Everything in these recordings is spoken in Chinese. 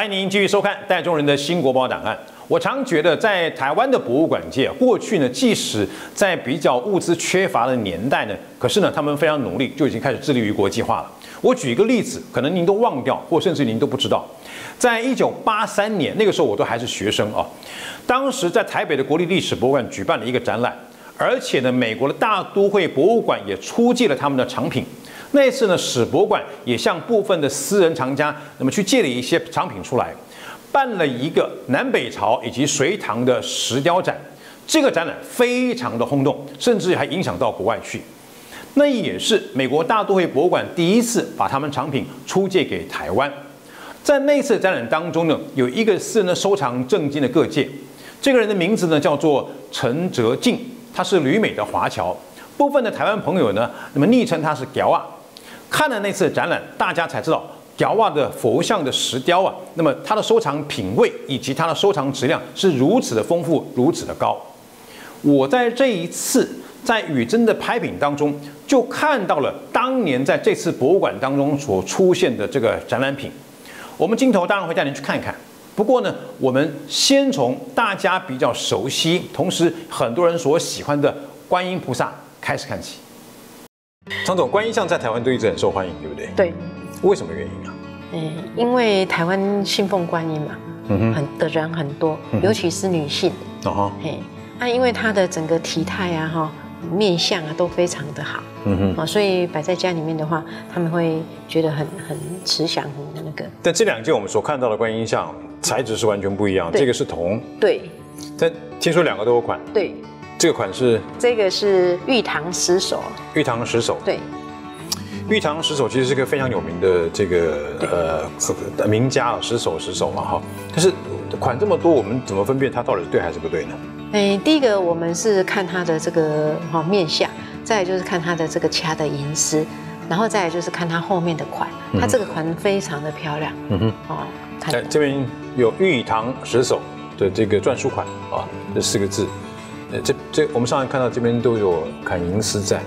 欢迎您继续收看戴中人的新国宝档案。我常觉得，在台湾的博物馆界，过去呢，即使在比较物资缺乏的年代呢，可是呢，他们非常努力，就已经开始致力于国际化了。我举一个例子，可能您都忘掉，或甚至您都不知道，在一九八三年那个时候，我都还是学生啊。当时在台北的国立历史博物馆举办了一个展览，而且呢，美国的大都会博物馆也出借了他们的藏品。那次呢，史博馆也向部分的私人藏家，那么去借了一些藏品出来，办了一个南北朝以及隋唐的石雕展。这个展览非常的轰动，甚至还影响到国外去。那也是美国大都会博物馆第一次把他们藏品出借给台湾。在那次展览当中呢，有一个私人的收藏震惊的各界，这个人的名字呢叫做陈哲进，他是旅美的华侨。部分的台湾朋友呢，那么昵称他是屌啊。看了那次展览，大家才知道雕瓦的佛像的石雕啊，那么它的收藏品位以及它的收藏质量是如此的丰富，如此的高。我在这一次在宇珍的拍品当中，就看到了当年在这次博物馆当中所出现的这个展览品。我们镜头当然会带您去看一看，不过呢，我们先从大家比较熟悉，同时很多人所喜欢的观音菩萨开始看起。张总，观音像在台湾都一直很受欢迎，对不对？对。为什么原因啊？嗯，因为台湾信奉观音嘛，嗯哼，很的人很多，尤其是女性。哦哈。嘿，那因为她的整个体态啊，哈，面相啊都非常的好。嗯哼。啊，所以摆在家里面的话，他们会觉得很很慈祥的那个。但这两件我们所看到的观音像材质是完全不一样，这个是铜。对。但听说两个都有款。对。这个款式，这个是玉堂石首。玉堂石首，对。玉堂石首其实是个非常有名的这个呃名家啊，石首石首嘛哈。但是款这么多，我们怎么分辨它到底是对还是不对呢？哎，第一个我们是看它的这个哈面相，再就是看它的这个掐的银丝，然后再就是看它后面的款，它这个款非常的漂亮。嗯哼，哦，看这边有玉堂石首的这个篆书款啊，这四个字。这这，我们上来看到这边都有砍银丝在，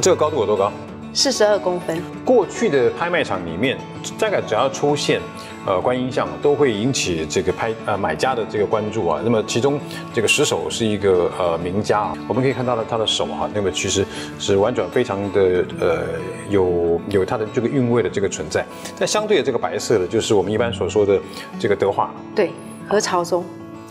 这个高度有多高？四十二公分。过去的拍卖场里面，大概只要出现呃观音像，都会引起这个拍呃买家的这个关注啊。那么其中这个石手是一个呃名家啊，我们可以看到了他的手哈，那么其实是婉转非常的呃有有它的这个韵味的这个存在。但相对的这个白色的，就是我们一般所说的这个德化。对，何朝宗。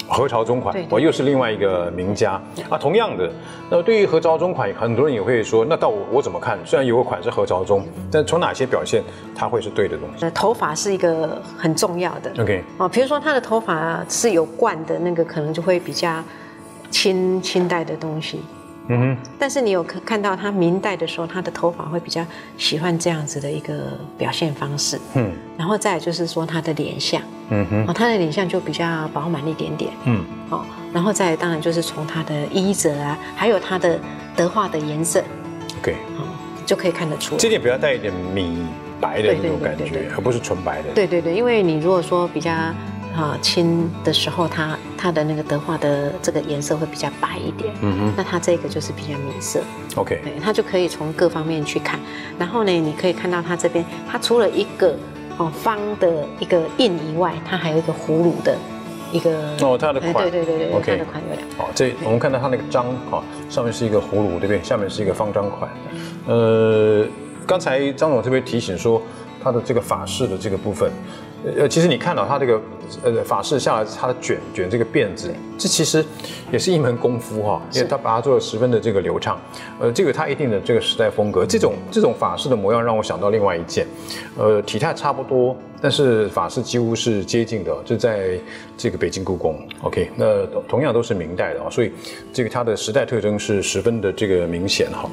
何朝宗款，我又是另外一个名家啊。同样的，那对于何朝宗款，很多人也会说，那到我我怎么看？虽然有个款是何朝宗，但从哪些表现，它会是对的东西？呃，头发是一个很重要的。OK，哦，比如说他的头发是有冠的那个，可能就会比较清清代的东西。嗯哼，但是你有看看到他明代的时候，他的头发会比较喜欢这样子的一个表现方式。嗯，然后再就是说他的脸相，嗯哼，哦，他的脸相就比较饱满一点点。嗯，哦，然后再当然就是从他的衣褶啊，还有他的德化的颜色，OK，哦，就可以看得出。这点比较带一点米白的那种感觉，而不是纯白的。对对对，因为你如果说比较。啊，轻的时候，它它的那个德化的这个颜色会比较白一点。嗯哼，那它这个就是比较米色。OK，对，它就可以从各方面去看。然后呢，你可以看到它这边，它除了一个哦方的一个印以外，它还有一个葫芦的一个哦，它的款，对对对对，OK，它的款有两。哦，这我们看到它那个章哈，上面是一个葫芦，对不对？下面是一个方章款。呃，刚才张总特别提醒说，它的这个法式的这个部分。呃，其实你看到他这个呃法式下来，它的卷卷这个辫子，这其实也是一门功夫哈，因为他把它做的十分的这个流畅，呃，这个他一定的这个时代风格，这种这种法式的模样让我想到另外一件，呃，体态差不多，但是法式几乎是接近的，就在这个北京故宫，OK，那同样都是明代的啊，所以这个它的时代特征是十分的这个明显哈。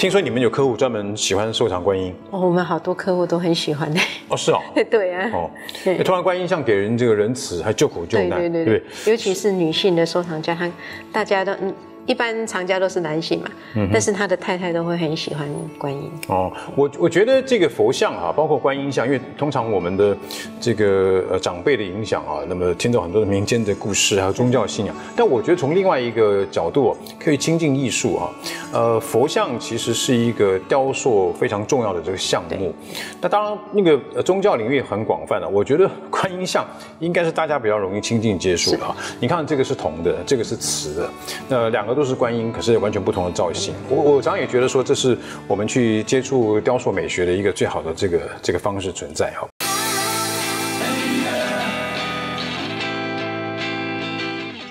听说你们有客户专门喜欢收藏观音。哦，我们好多客户都很喜欢。的哦，是哦，对啊，哦，突然观音像给人这个仁慈，还救苦救难，对对对，尤其是女性的收藏家，她大家都嗯。一般藏家都是男性嘛，但是他的太太都会很喜欢观音。哦，我我觉得这个佛像啊，包括观音像，因为通常我们的这个呃长辈的影响啊，那么听到很多的民间的故事还有宗教信仰，但我觉得从另外一个角度可以亲近艺术啊，呃，佛像其实是一个雕塑非常重要的这个项目。那当然，那个宗教领域很广泛的，我觉得观音像应该是大家比较容易亲近接触的啊。你看这个是铜的，这个是瓷的，那两个都都是观音，可是完全不同的造型。我我常常也觉得说，这是我们去接触雕塑美学的一个最好的这个这个方式存在哈。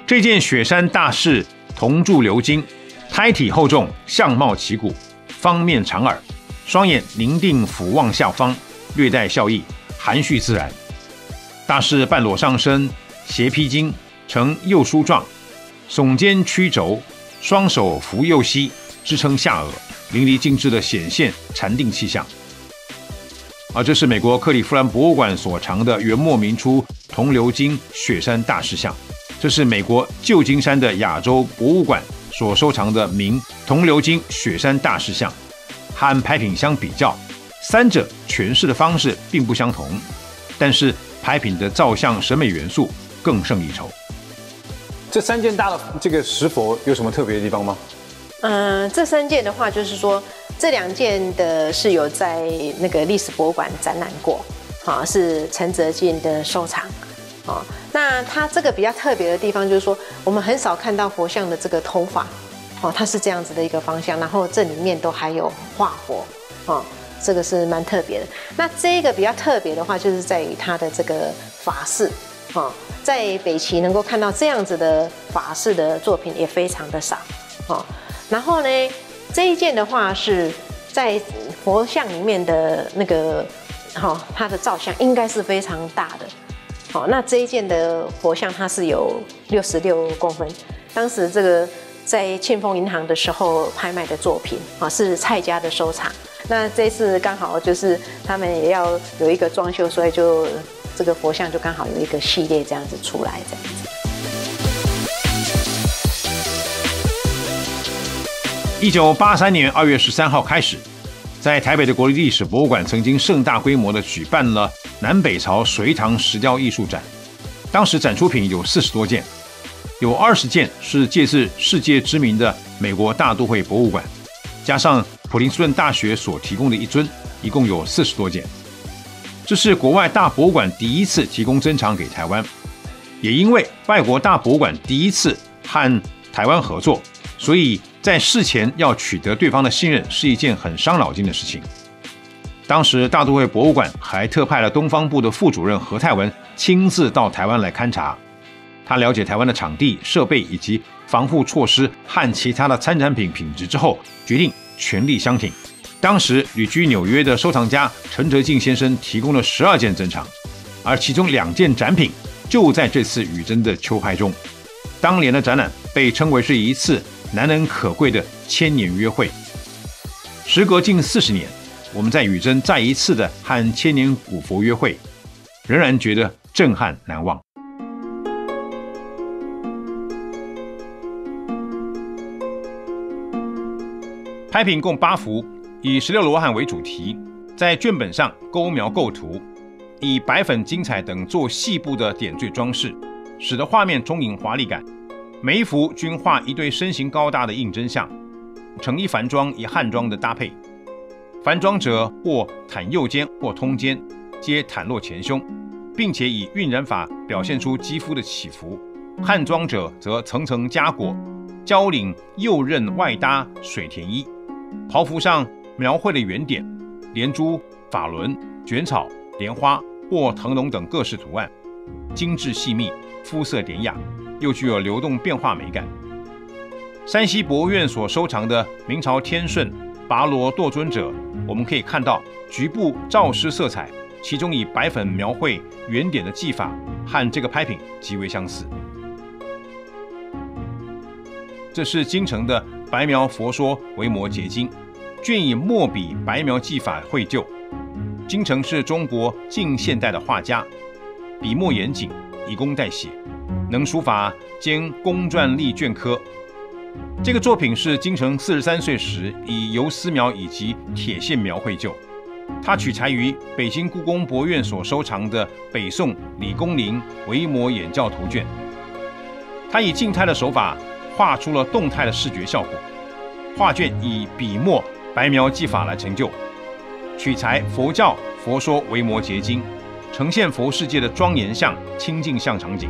这件雪山大士铜铸鎏金，胎体厚重，相貌奇古，方面长耳，双眼凝定俯望下方，略带笑意，含蓄自然。大士半裸上身，斜披巾，呈右梳状，耸肩曲肘，双手扶右膝，支撑下颚，淋漓尽致地显现禅定气象。而这是美国克利夫兰博物馆所藏的元末明初铜鎏金雪山大士像。这是美国旧金山的亚洲博物馆所收藏的明铜鎏金雪山大士像，和牌品相比较，三者诠释的方式并不相同，但是牌品的造像审美元素更胜一筹。这三件大的这个石佛有什么特别的地方吗？嗯，这三件的话，就是说这两件的是有在那个历史博物馆展览过，啊，是陈泽进的收藏。哦，那它这个比较特别的地方就是说，我们很少看到佛像的这个头发，哦，它是这样子的一个方向，然后这里面都还有画佛，哦，这个是蛮特别的。那这个比较特别的话，就是在于它的这个法式，在北齐能够看到这样子的法式的作品也非常的少，然后呢，这一件的话是在佛像里面的那个，哈，它的造像应该是非常大的。好，那这一件的佛像它是有六十六公分，当时这个在庆丰银行的时候拍卖的作品啊，是蔡家的收藏。那这次刚好就是他们也要有一个装修，所以就这个佛像就刚好有一个系列这样子出来这样子。一九八三年二月十三号开始。在台北的国立历史博物馆曾经盛大规模的举办了南北朝隋唐石雕艺术展，当时展出品有四十多件，有二十件是借自世界知名的美国大都会博物馆，加上普林斯顿大学所提供的一尊，一共有四十多件。这是国外大博物馆第一次提供珍藏给台湾，也因为外国大博物馆第一次和台湾合作，所以。在事前要取得对方的信任是一件很伤脑筋的事情。当时大都会博物馆还特派了东方部的副主任何泰文亲自到台湾来勘察，他了解台湾的场地、设备以及防护措施和其他的参展品品质之后，决定全力相挺。当时旅居纽约的收藏家陈哲进先生提供了十二件珍藏，而其中两件展品就在这次雨珍的秋拍中。当年的展览被称为是一次。难能可贵的千年约会，时隔近四十年，我们在雨珍再一次的和千年古佛约会，仍然觉得震撼难忘。拍品共八幅，以十六罗汉为主题，在卷本上勾描构图，以白粉、精彩等做细部的点缀装饰，使得画面充盈华丽感。每一幅均画一对身形高大的应真像，成衣繁装一汉装的搭配。繁装者或袒右肩或通肩，皆袒露前胸，并且以晕染法表现出肌肤的起伏；汉装者则层层加裹，交领右衽外搭水田衣，袍服上描绘了圆点、连珠、法轮、卷草、莲花或腾龙等各式图案，精致细密，肤色典雅。又具有流动变化美感。山西博物院所收藏的明朝天顺拔罗堕尊者，我们可以看到局部照施色彩，其中以白粉描绘圆点的技法和这个拍品极为相似。这是京城的白描佛说维摩诘经，卷以墨笔白描技法绘就。金城是中国近现代的画家，笔墨严谨，以工代写。能书法兼工篆隶镌刻，这个作品是金城四十三岁时以游丝描以及铁线描绘就。他取材于北京故宫博物院所收藏的北宋李公麟维摩演教图卷。他以静态的手法画出了动态的视觉效果。画卷以笔墨白描技法来成就，取材佛教《佛说维摩诘经》，呈现佛世界的庄严相、清净像场景。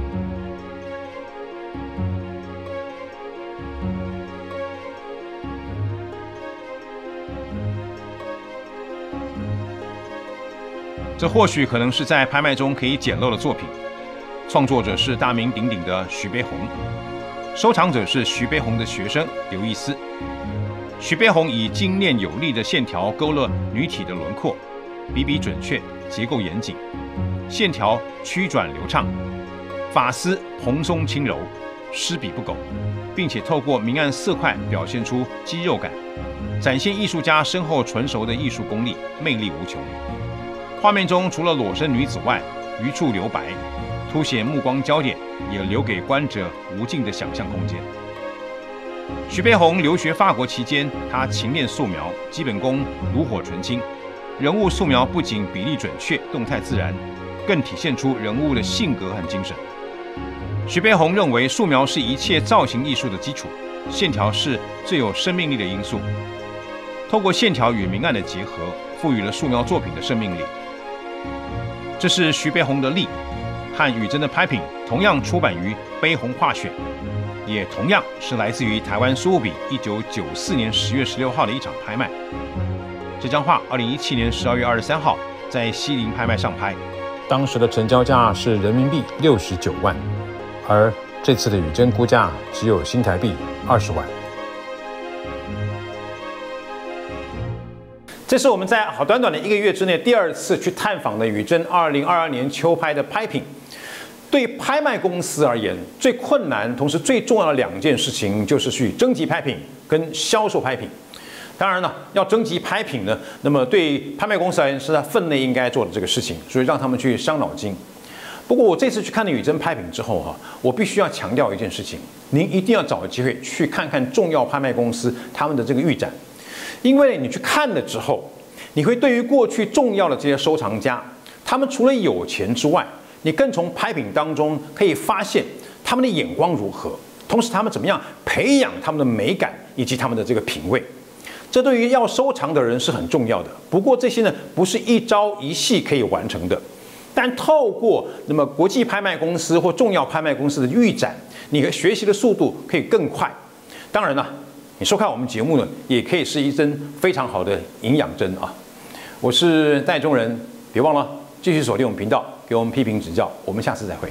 这或许可能是在拍卖中可以捡漏的作品。创作者是大名鼎鼎的徐悲鸿，收藏者是徐悲鸿的学生刘易斯。徐悲鸿以精炼有力的线条勾勒女体的轮廓，笔笔准确，结构严谨，线条曲转流畅，发丝蓬松轻柔，湿笔不苟，并且透过明暗色块表现出肌肉感，展现艺术家深厚纯熟的艺术功力，魅力无穷。画面中除了裸身女子外，余处留白，凸显目光焦点，也留给观者无尽的想象空间。徐悲鸿留学法国期间，他勤练素描，基本功炉火纯青。人物素描不仅比例准确、动态自然，更体现出人物的性格和精神。徐悲鸿认为，素描是一切造型艺术的基础，线条是最有生命力的因素。透过线条与明暗的结合，赋予了素描作品的生命力。这是徐悲鸿的力，和宇珍的拍品同样出版于《悲鸿画选》，也同样是来自于台湾苏富比一九九四年十月十六号的一场拍卖。这张画二零一七年十二月二十三号在西林拍卖上拍，当时的成交价是人民币六十九万，而这次的宇珍估价只有新台币二十万。这是我们在好短短的一个月之内第二次去探访的宇珍二零二二年秋拍的拍品。对拍卖公司而言，最困难同时最重要的两件事情就是去征集拍品跟销售拍品。当然呢，要征集拍品呢，那么对拍卖公司而言是他分内应该做的这个事情，所以让他们去伤脑筋。不过我这次去看了宇珍拍品之后哈，我必须要强调一件事情：您一定要找机会去看看重要拍卖公司他们的这个预展。因为你去看了之后，你会对于过去重要的这些收藏家，他们除了有钱之外，你更从拍品当中可以发现他们的眼光如何，同时他们怎么样培养他们的美感以及他们的这个品味，这对于要收藏的人是很重要的。不过这些呢，不是一朝一夕可以完成的，但透过那么国际拍卖公司或重要拍卖公司的预展，你的学习的速度可以更快。当然了。你收看我们节目呢，也可以是一针非常好的营养针啊！我是戴中人，别忘了继续锁定我们频道，给我们批评指教。我们下次再会。